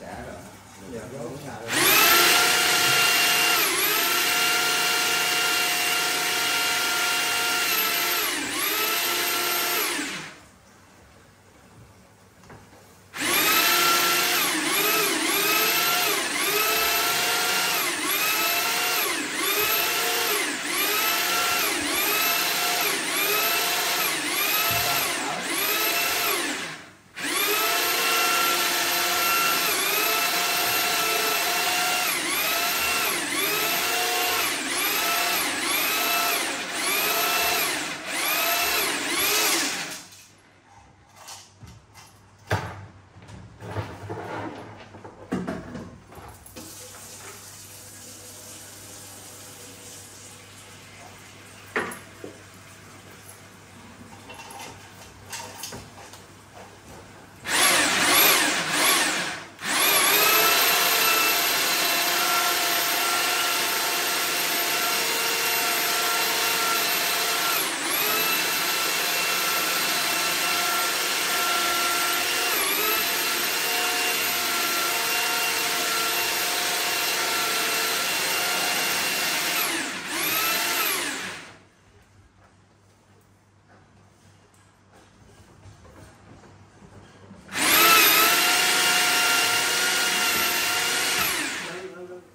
Dạ, ống xả rồi. Dạ, Được, ống xả rồi.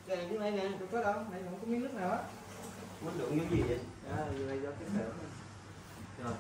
Đây, cái này nè, tôi có đâu, này không có miếng nước nào á. Mất lượng như gì vậy? À, do cái sợi. Rồi,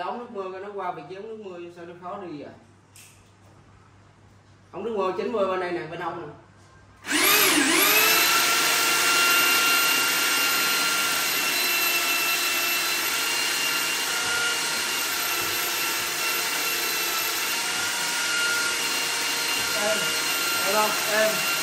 ống nước mưa nó qua vị trí ống nước mưa sao nó khó đi vậy? Ống nước mưa 90 bên đây nè, bên ông nè. Em em.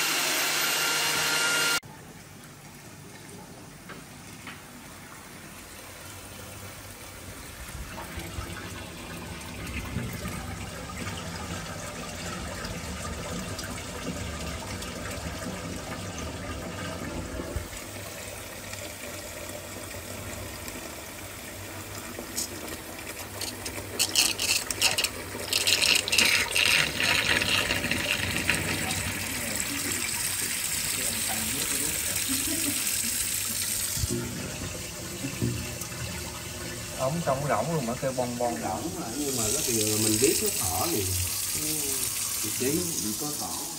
Rỗng trong rỗng luôn mà kêu bong bong. Rỗng nhưng mà cái nhiều mình biết cái thỏ thì ừ. thì chỉ có thỏ